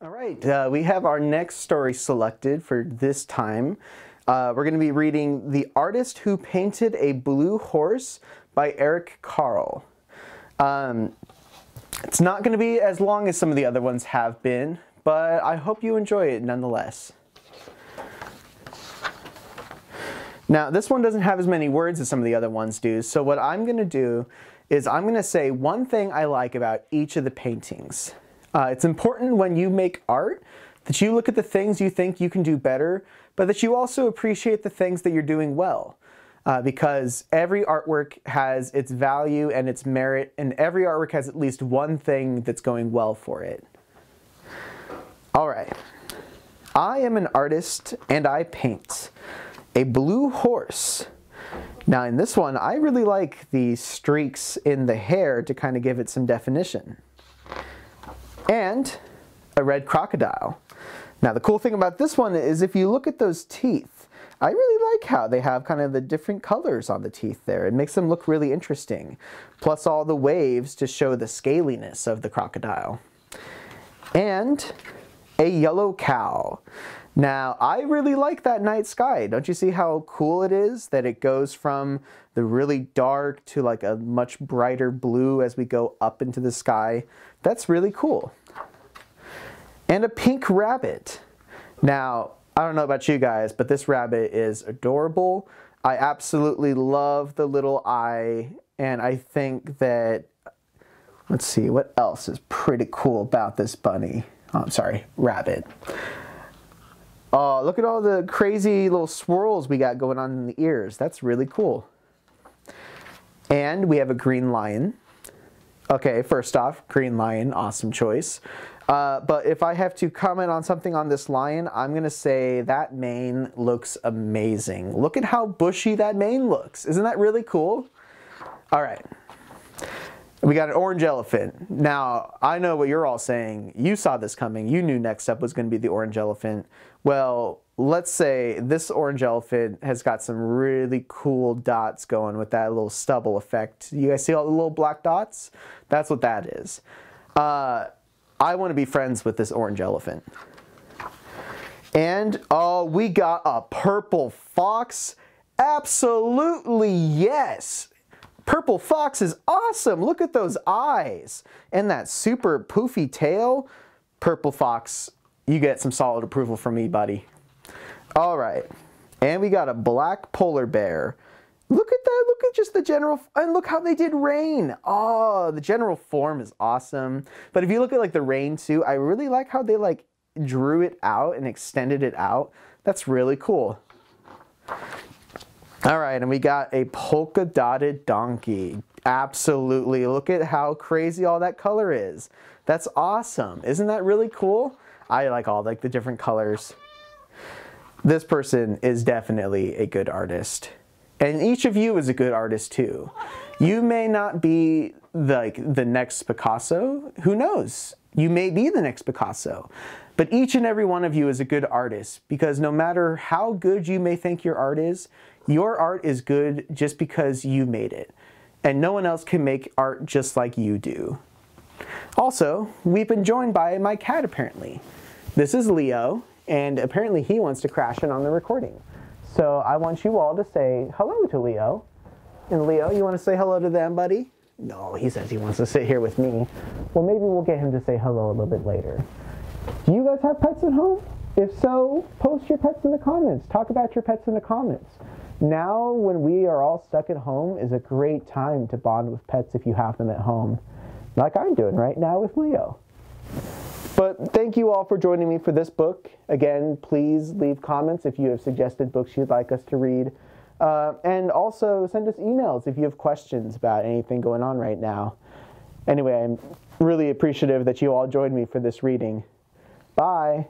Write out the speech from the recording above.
All right, uh, we have our next story selected for this time. Uh, we're going to be reading The Artist Who Painted a Blue Horse by Eric Carle. Um, it's not going to be as long as some of the other ones have been, but I hope you enjoy it nonetheless. Now, this one doesn't have as many words as some of the other ones do, so what I'm going to do is I'm going to say one thing I like about each of the paintings. Uh, it's important when you make art that you look at the things you think you can do better, but that you also appreciate the things that you're doing well. Uh, because every artwork has its value and its merit, and every artwork has at least one thing that's going well for it. All right. I am an artist and I paint a blue horse. Now in this one, I really like the streaks in the hair to kind of give it some definition and a red crocodile. Now the cool thing about this one is if you look at those teeth, I really like how they have kind of the different colors on the teeth there. It makes them look really interesting. Plus all the waves to show the scaliness of the crocodile. And a yellow cow. Now, I really like that night sky. Don't you see how cool it is that it goes from the really dark to like a much brighter blue as we go up into the sky? That's really cool. And a pink rabbit. Now, I don't know about you guys, but this rabbit is adorable. I absolutely love the little eye, and I think that, let's see, what else is pretty cool about this bunny? Oh, I'm sorry, rabbit. Oh, look at all the crazy little swirls we got going on in the ears. That's really cool. And we have a green lion. Okay, first off, green lion, awesome choice. Uh, but if I have to comment on something on this lion, I'm going to say that mane looks amazing. Look at how bushy that mane looks. Isn't that really cool? All right. We got an orange elephant. Now, I know what you're all saying. You saw this coming. You knew next up was going to be the orange elephant. Well, let's say this orange elephant has got some really cool dots going with that little stubble effect. You guys see all the little black dots? That's what that is. Uh, I want to be friends with this orange elephant. And, oh, we got a purple fox. Absolutely yes. Purple fox is awesome. Look at those eyes and that super poofy tail. Purple fox, you get some solid approval from me, buddy. All right. And we got a black polar bear. Look at that. Look at just the general, and look how they did rain. Oh, the general form is awesome. But if you look at like the rain too, I really like how they like drew it out and extended it out. That's really cool. All right, and we got a polka dotted donkey. Absolutely. Look at how crazy all that color is. That's awesome. Isn't that really cool? I like all like the different colors. This person is definitely a good artist. And each of you is a good artist too. You may not be like the next Picasso. Who knows? You may be the next Picasso. But each and every one of you is a good artist because no matter how good you may think your art is, your art is good just because you made it. And no one else can make art just like you do. Also, we've been joined by my cat apparently. This is Leo, and apparently he wants to crash in on the recording. So I want you all to say hello to Leo. And Leo, you want to say hello to them, buddy? No, he says he wants to sit here with me. Well, maybe we'll get him to say hello a little bit later. Do you guys have pets at home? If so, post your pets in the comments. Talk about your pets in the comments. Now, when we are all stuck at home, is a great time to bond with pets if you have them at home, like I'm doing right now with Leo. But thank you all for joining me for this book. Again, please leave comments if you have suggested books you'd like us to read. Uh, and also send us emails if you have questions about anything going on right now. Anyway, I'm really appreciative that you all joined me for this reading. Bye.